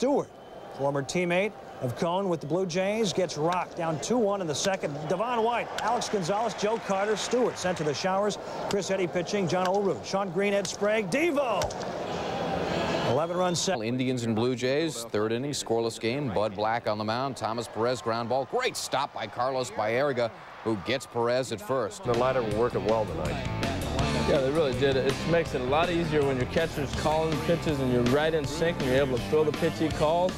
Stewart, former teammate of Cone with the Blue Jays, gets rocked down 2-1 in the second. Devon White, Alex Gonzalez, Joe Carter, Stewart sent to the showers. Chris Eddy pitching, John Olerud, Shawn Green, Ed Sprague, Devo. 11-run set. Indians and Blue Jays, third inning, scoreless game. Bud Black on the mound. Tomas Perez ground ball. Great stop by Carlos Baerga, who gets Perez at first. The ladder were working well tonight. Yeah, they really did. It makes it a lot easier when your catcher's calling pitches and you're right in sync and you're able to throw the pitch he calls.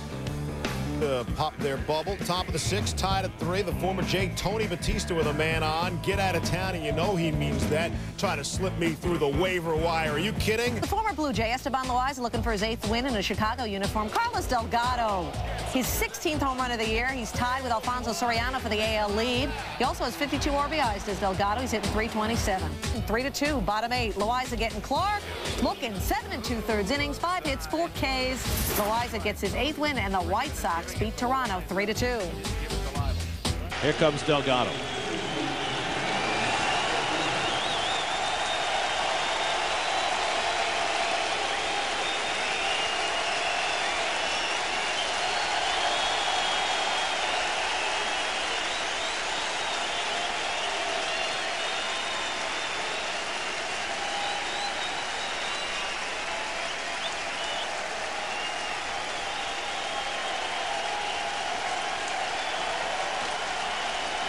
Uh, pop their bubble. Top of the sixth, tied at three. The former Jay Tony Batista with a man on. Get out of town, and you know he means that. Try to slip me through the waiver wire. Are you kidding? The former Blue Jay Esteban Loaiza looking for his eighth win in a Chicago uniform. Carlos Delgado, his 16th home run of the year. He's tied with Alfonso Soriano for the AL lead. He also has 52 RBIs. Does Delgado? He's hitting 327. Three to two, bottom eight. Loaiza getting Clark, looking seven and two thirds innings, five hits, four Ks. Loaiza gets his eighth win, and the White Sox beat Toronto 3 to 2. Here comes Delgado.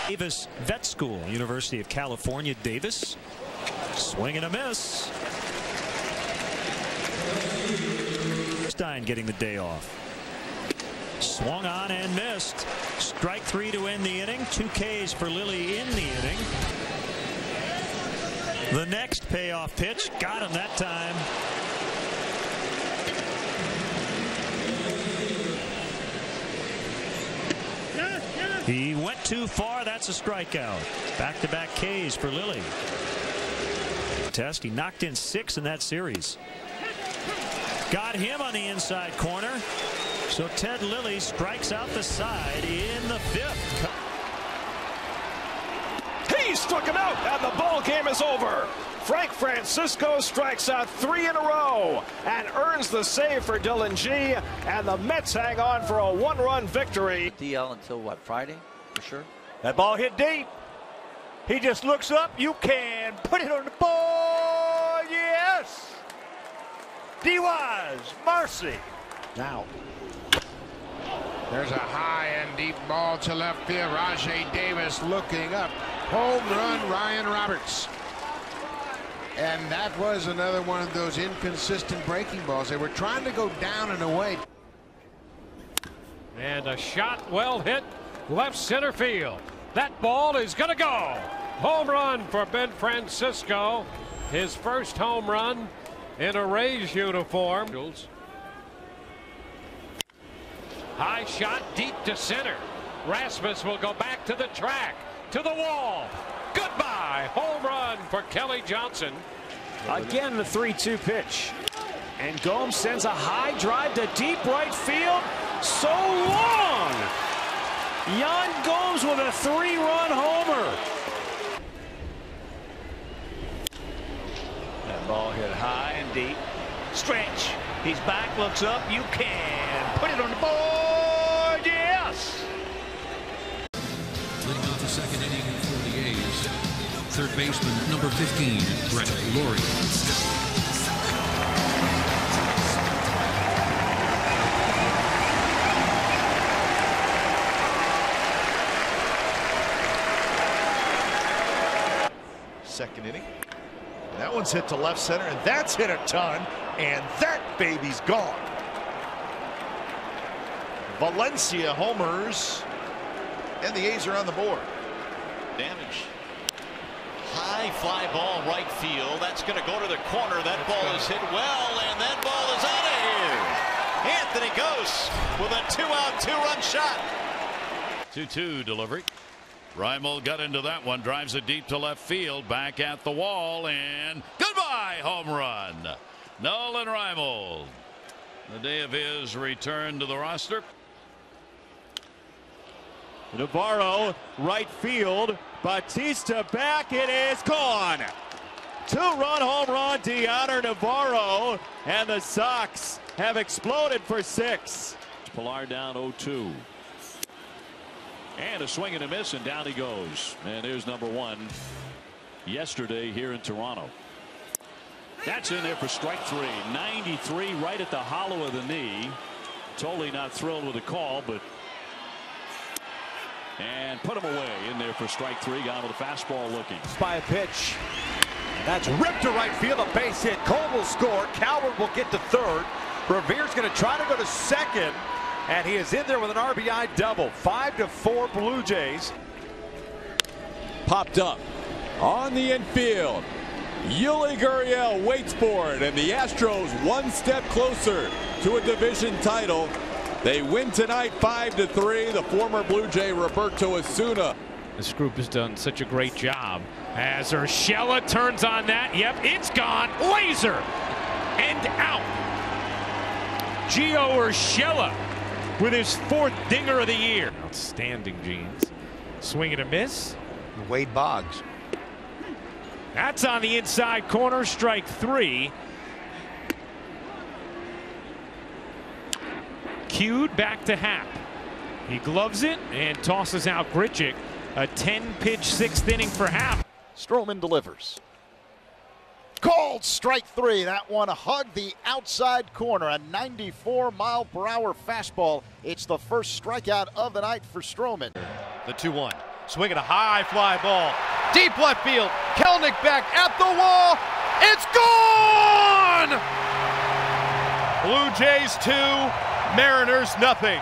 Davis Vet School, University of California, Davis. Swing and a miss. Stein getting the day off. Swung on and missed. Strike three to end the inning. Two Ks for Lilly in the inning. The next payoff pitch got him that time. He went too far. That's a strikeout. Back-to-back -back Ks for Lilly. Test. He knocked in six in that series. Got him on the inside corner. So Ted Lilly strikes out the side in the fifth. He struck him out, and the ball game is over. Frank Francisco strikes out three in a row and earns the save for Dillon Gee, and the Mets hang on for a one-run victory. DL until what, Friday, for sure? That ball hit deep. He just looks up. You can put it on the ball. Yes. D. Wise, Marcy. Now. There's a high and deep ball to left field. Rajai Davis looking up. Home run, Ryan Roberts. And that was another one of those inconsistent breaking balls. They were trying to go down and away. And a shot well hit left center field. That ball is going to go. Home run for Ben Francisco. His first home run in a Rays uniform. High shot deep to center. Rasmus will go back to the track, to the wall. Goodbye. Home run for Kelly Johnson. Again, the 3-2 pitch. And Gomes sends a high drive to deep right field. So long. Yan Gomes with a three-run homer. That ball hit high and deep. Stretch. He's back, looks up. You can put it on the board. Yes. Second inning for the A's, third baseman number 15, Brett Lawrie. Second inning. That one's hit to left center, and that's hit a ton, and that baby's gone. Valencia homers, and the A's are on the board. Damage. High fly ball right field. That's going to go to the corner. That ball is hit well, and that ball is out of here. Anthony Gose with a two-out, two-run shot. 2-2 delivery. Reimold got into that one, drives it deep to left field, back at the wall, and goodbye, home run. Nolan Reimold. The day of his return to the roster. Navarro, right field. Bautista back. It is gone. Two-run home run, Dioner Navarro, and the Sox have exploded for six. Pilar down 0-2. And a swing and a miss, and down he goes. And there's number one yesterday here in Toronto. That's in there for strike three. 93 right at the hollow of the knee. Totally not thrilled with the call, but and put him away in there for strike three. Got him with a fastball looking. By a pitch. That's ripped to right field. A base hit. Cole will score. Coward will get to third. Revere's going to try to go to second. And he is in there with an RBI double. Five to four Blue Jays. Popped up on the infield. Yuli Gurriel waits for it, and the Astros one step closer to a division title. They win tonight 5 to 3. The former Blue Jay Roberto Osuna. This group has done such a great job. As Urshela turns on that. Yep, it's gone. Laser and out. Gio Urshela with his fourth dinger of the year. Outstanding jeans. Swing and a miss. Wade Boggs. That's on the inside corner, strike three. Cued back to Happ. He gloves it and tosses out Grichuk. A 10 pitch sixth inning for Happ. Stroman delivers. Called strike three. That one hugged the outside corner. A 94 mile per hour fastball. It's the first strikeout of the night for Stroman. The 2 1. Swinging a high fly ball. Deep left field. Kelenic back at the wall. It's gone! Blue Jays 2, Mariners nothing.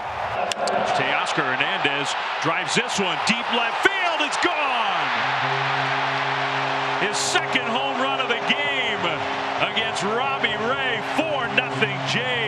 Teoscar Hernandez drives this one deep left field. It's gone. His second home run of the game against Robbie Ray. 4 0 Jays.